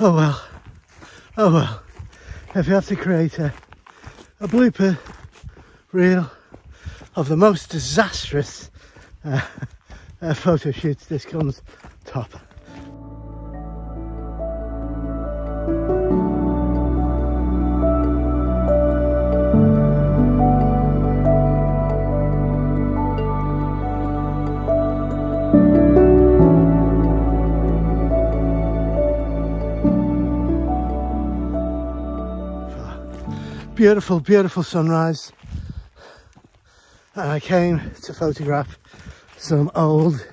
Oh well. Oh well. If you have to create a, a blooper reel of the most disastrous uh, uh, photo shoots, this comes top. Beautiful, beautiful sunrise. And I came to photograph some old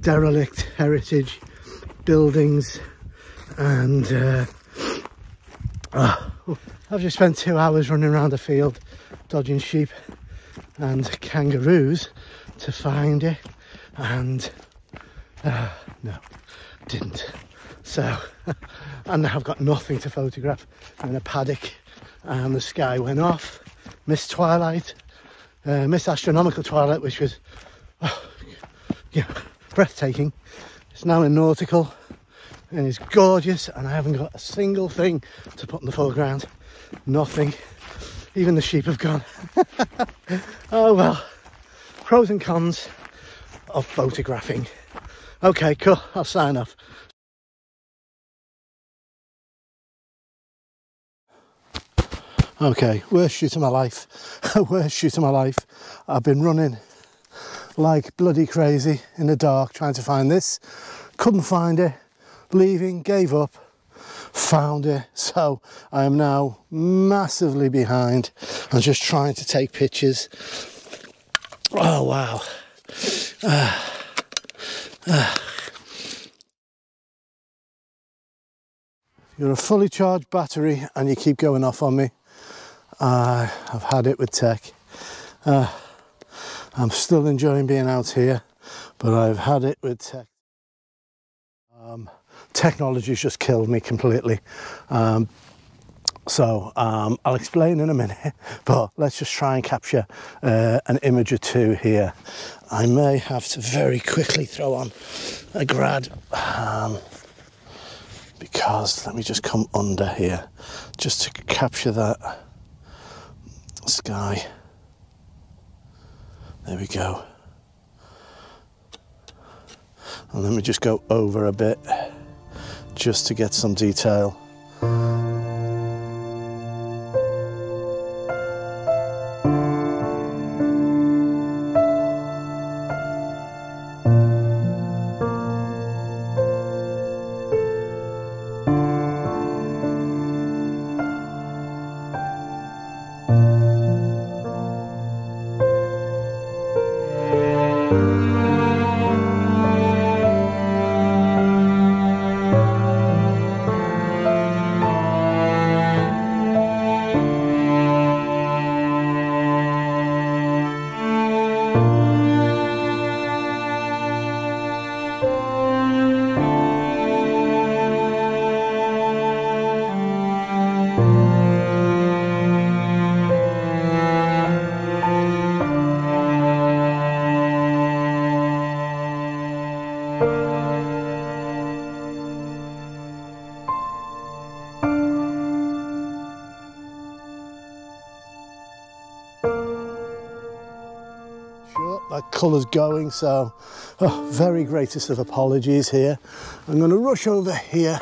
derelict heritage buildings and uh, oh, I've just spent two hours running around the field dodging sheep and kangaroos to find it and uh, no didn't. So and I've got nothing to photograph. In a paddock and the sky went off. Missed twilight, uh, missed astronomical twilight, which was oh, yeah, breathtaking. It's now in nautical and it's gorgeous, and I haven't got a single thing to put in the foreground. Nothing. Even the sheep have gone. oh well, pros and cons of photographing. Okay, cool. I'll sign off. Okay, worst shoot of my life. worst shoot of my life. I've been running like bloody crazy in the dark trying to find this. Couldn't find it. Leaving, gave up, found it. So I am now massively behind. I'm just trying to take pictures. Oh wow. Uh, uh. You're a fully charged battery and you keep going off on me. Uh, I've had it with tech. Uh, I'm still enjoying being out here, but I've had it with tech. Um, technology's just killed me completely. Um, so um, I'll explain in a minute, but let's just try and capture uh, an image or two here. I may have to very quickly throw on a grad um, because let me just come under here just to capture that sky. There we go. And let me just go over a bit just to get some detail. Colour's going so oh, very greatest of apologies here. I'm going to rush over here.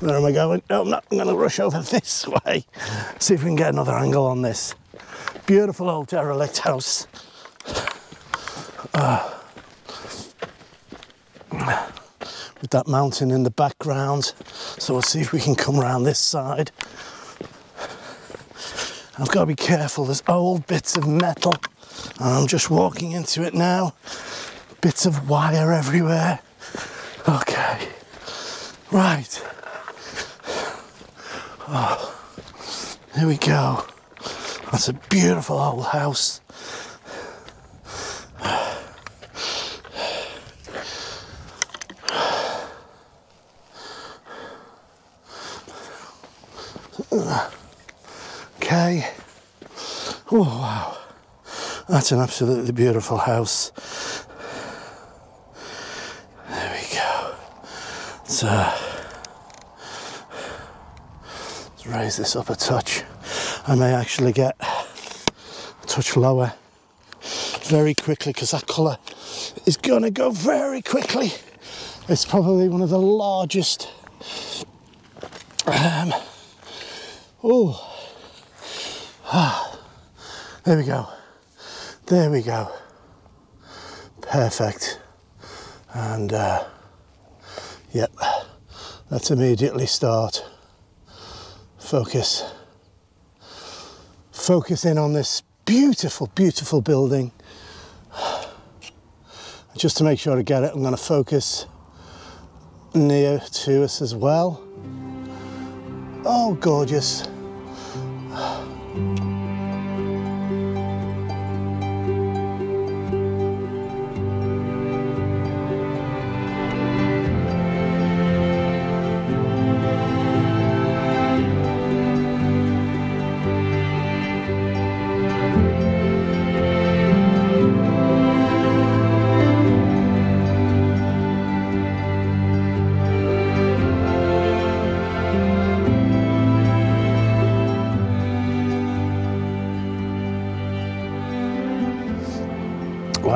Where am I going? No I'm not I'm going to rush over this way. See if we can get another angle on this. Beautiful old derelict house. Uh, with that mountain in the background. So we'll see if we can come around this side. I've got to be careful there's old bits of metal I'm just walking into it now. Bits of wire everywhere. Okay. Right. Oh, here we go. That's a beautiful old house. Okay. Oh, wow. That's an absolutely beautiful house. There we go. So, let's raise this up a touch. I may actually get a touch lower very quickly because that colour is going to go very quickly. It's probably one of the largest. Um, oh, ah, there we go. There we go. Perfect. And uh, yep, let's immediately start. Focus. Focus in on this beautiful, beautiful building. Just to make sure I get it, I'm going to focus near to us as well. Oh, gorgeous.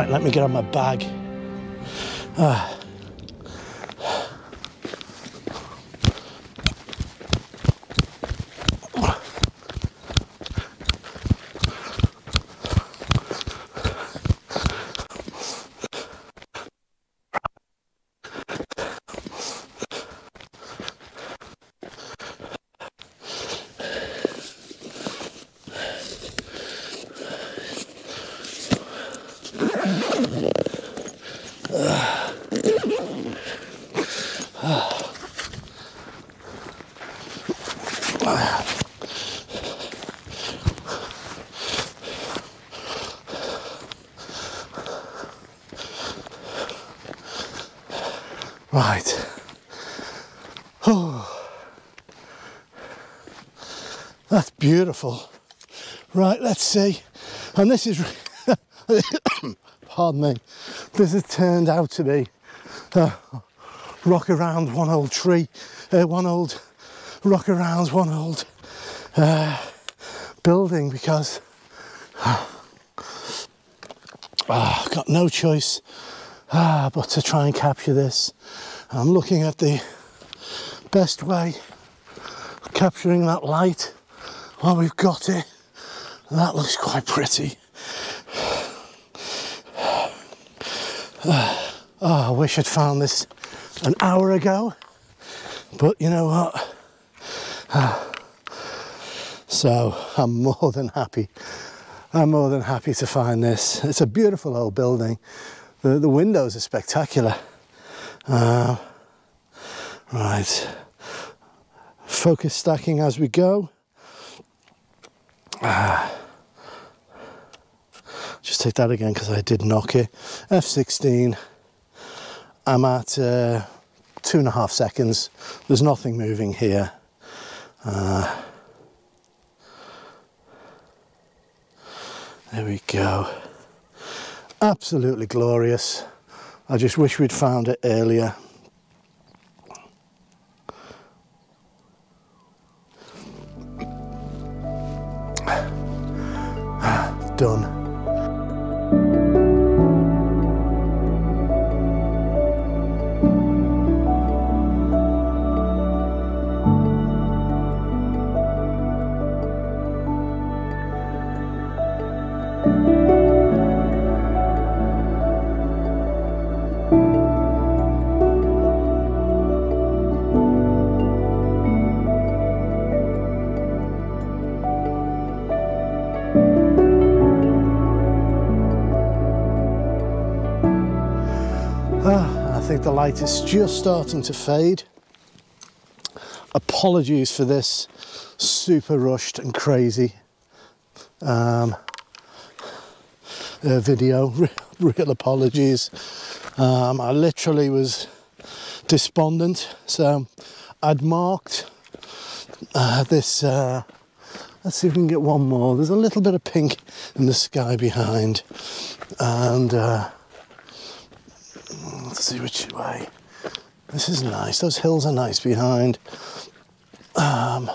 Let me get on my bag. Ah. That's beautiful. Right, let's see. And this is, pardon me, this has turned out to be a rock around one old tree, uh, one old rock around one old uh, building because oh, I've got no choice ah, but to try and capture this. I'm looking at the best way of capturing that light while we've got it. That looks quite pretty. Oh, I wish I'd found this an hour ago, but you know what? So I'm more than happy. I'm more than happy to find this. It's a beautiful old building. The, the windows are spectacular. Uh, right. Focus stacking as we go. Ah. Just take that again because I did knock it. F16. I'm at uh, two and a half seconds. There's nothing moving here. Uh, there we go. Absolutely glorious. I just wish we'd found it earlier. Think the light is just starting to fade. Apologies for this super rushed and crazy um, uh, video. Real apologies. Um, I literally was despondent, so I'd marked uh, this. Uh, let's see if we can get one more. There's a little bit of pink in the sky behind, and uh, let's see which way. This is nice. Those hills are nice behind. Um,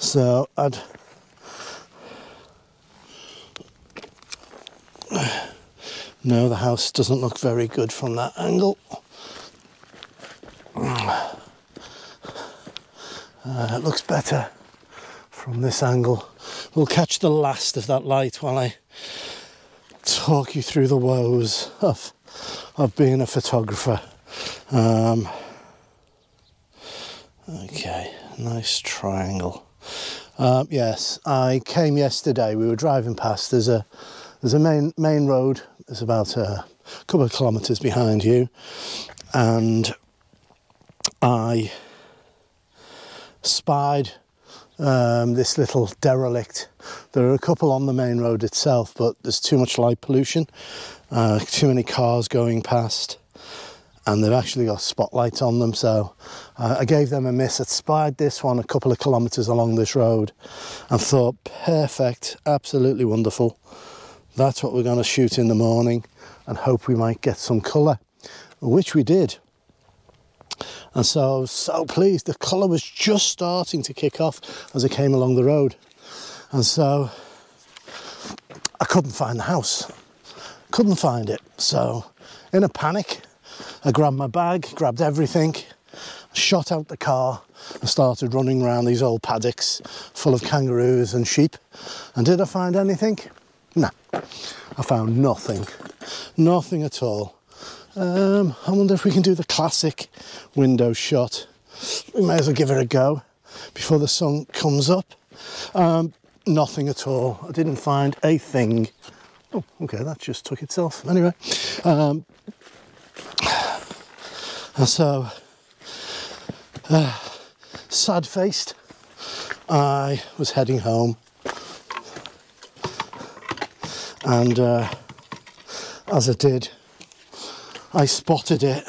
So I'd no, the house doesn't look very good from that angle. Uh, it looks better from this angle. We'll catch the last of that light while I talk you through the woes of of being a photographer. Um, okay, nice triangle. Um, yes, I came yesterday. We were driving past. There's a there's a main main road. It's about a couple of kilometres behind you, and I spied um, this little derelict. There are a couple on the main road itself, but there's too much light pollution, uh, too many cars going past, and they've actually got spotlights on them. So uh, I gave them a miss. I spied this one a couple of kilometres along this road and thought, perfect, absolutely wonderful. That's what we're going to shoot in the morning and hope we might get some colour, which we did. And so I was so pleased. The colour was just starting to kick off as I came along the road. And so I couldn't find the house. Couldn't find it. So in a panic, I grabbed my bag, grabbed everything, shot out the car and started running around these old paddocks full of kangaroos and sheep. And did I find anything? No, I found nothing. Nothing at all. Um, I wonder if we can do the classic window shot. We may as well give it a go before the sun comes up. Um, nothing at all. I didn't find a thing. Oh, okay, that just took itself. Anyway, um, and so, uh, sad faced, I was heading home. And uh, as I did, I spotted it.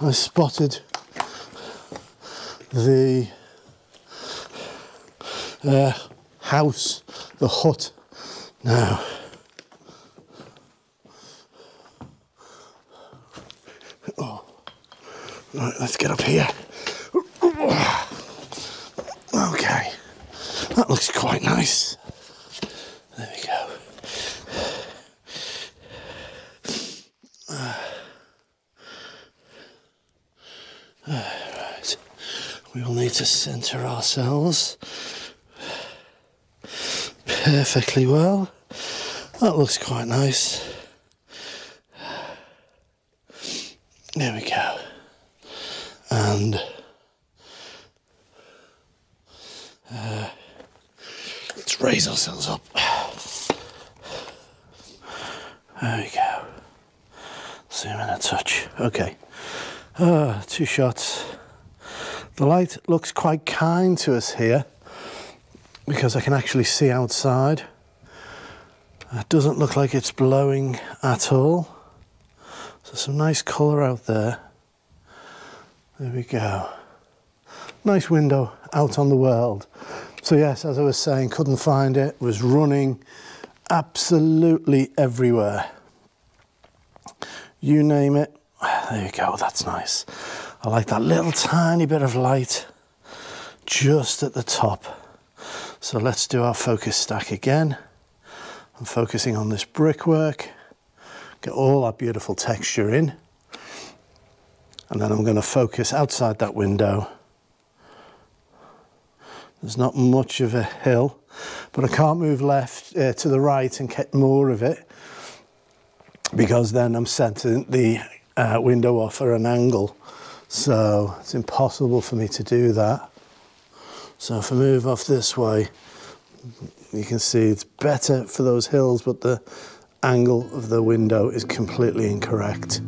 I spotted the uh, house, the hut. Now, oh, right, let's get up here. Okay, that looks quite nice. There we go. Right, we will need to centre ourselves perfectly well. That looks quite nice. There we go. And uh, let's raise ourselves up. There we go. Zoom in a touch. Okay. Uh, two shots. The light looks quite kind to us here because I can actually see outside. It doesn't look like it's blowing at all. So some nice colour out there. There we go. Nice window out on the world. So yes, as I was saying, couldn't find it, was running absolutely everywhere. You name it, there you go, that's nice. I like that little tiny bit of light just at the top. So let's do our focus stack again. I'm focusing on this brickwork, get all that beautiful texture in. And then I'm going to focus outside that window. There's not much of a hill, but I can't move left uh, to the right and get more of it because then I'm setting the uh, window off at an angle. So it's impossible for me to do that. So if I move off this way, you can see it's better for those hills, but the angle of the window is completely incorrect.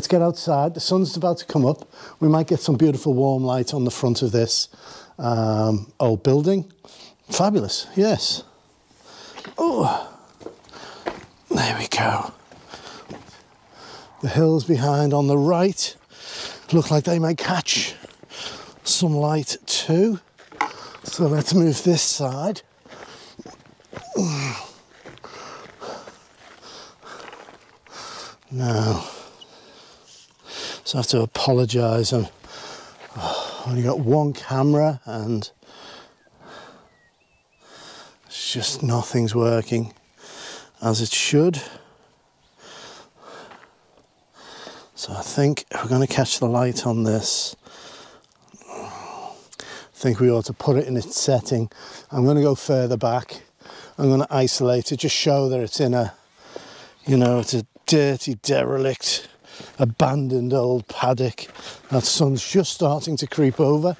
Let's get outside. The sun's about to come up. We might get some beautiful warm light on the front of this um, old building. Fabulous, yes. Oh, there we go. The hills behind on the right look like they may catch some light too. So let's move this side. No. So I have to apologise. I've oh, only got one camera and it's just nothing's working as it should. So I think we're going to catch the light on this, I think we ought to put it in its setting. I'm going to go further back. I'm going to isolate it, just show that it's in a, you know, it's a dirty, derelict, abandoned old paddock. That sun's just starting to creep over,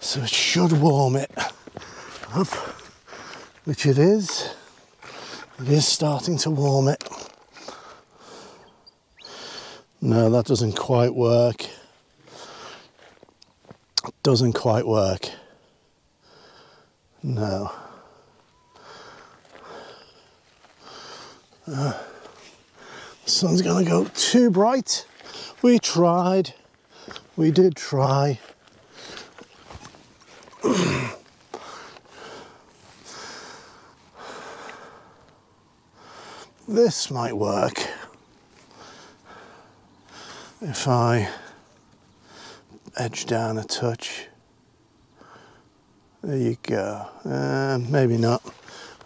so it should warm it up, which it is. It is starting to warm it. No, that doesn't quite work. Doesn't quite work. No. Uh, sun's gonna go too bright. We tried. We did try. this might work if I edge down a touch. There you go. Uh, maybe not.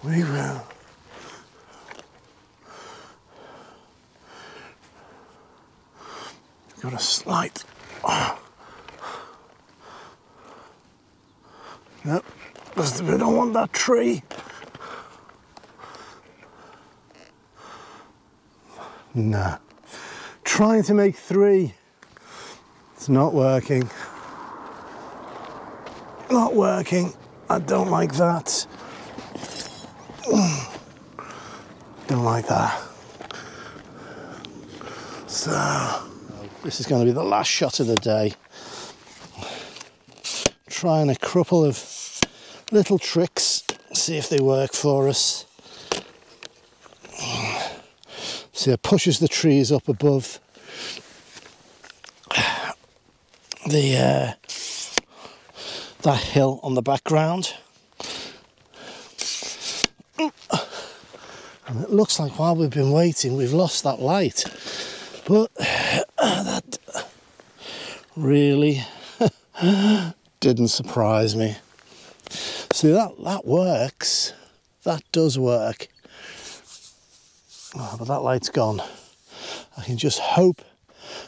We will. Got a slight. Oh. Nope. We don't want that tree. No trying to make three. It's not working. Not working. I don't like that. Don't like that. So, this is going to be the last shot of the day. Trying a couple of little tricks, see if they work for us. See, it pushes the trees up above the uh, that hill on the background. And it looks like while we've been waiting, we've lost that light. But that really didn't surprise me. See, that, that works. That does work. Oh, but that light's gone. I can just hope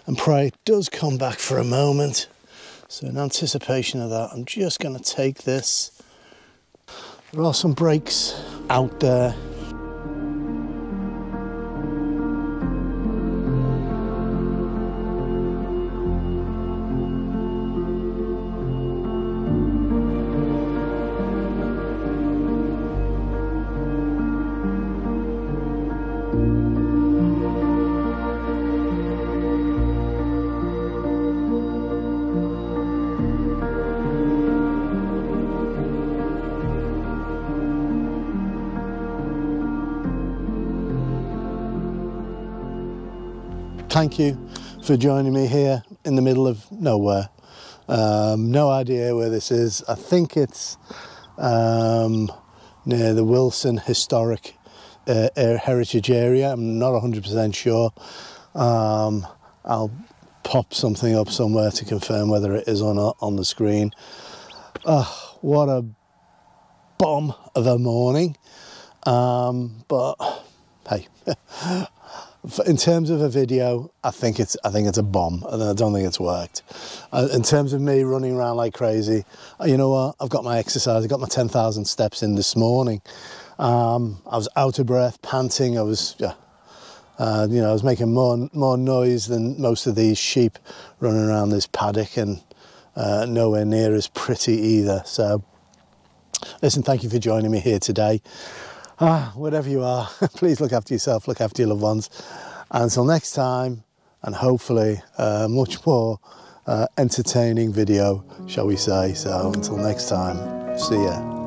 and pray it does come back for a moment. So in anticipation of that, I'm just going to take this. There are some breaks out there thank you for joining me here in the middle of nowhere. Um, no idea where this is. I think it's um, near the Wilson Historic uh, Heritage Area. I'm not 100% sure. Um, I'll pop something up somewhere to confirm whether it is or not on the screen. Oh, what a bomb of a morning. Um, but hey, in terms of a video, I think it's I think it's a bomb, and I don't think it's worked. Uh, in terms of me running around like crazy, uh, you know what? I've got my exercise. I got my ten thousand steps in this morning. Um, I was out of breath, panting. I was, yeah, uh, you know, I was making more more noise than most of these sheep running around this paddock, and uh, nowhere near as pretty either. So, listen, thank you for joining me here today. Ah, whatever you are, please look after yourself, look after your loved ones. And until next time, and hopefully a much more uh, entertaining video, shall we say. So until next time, see ya.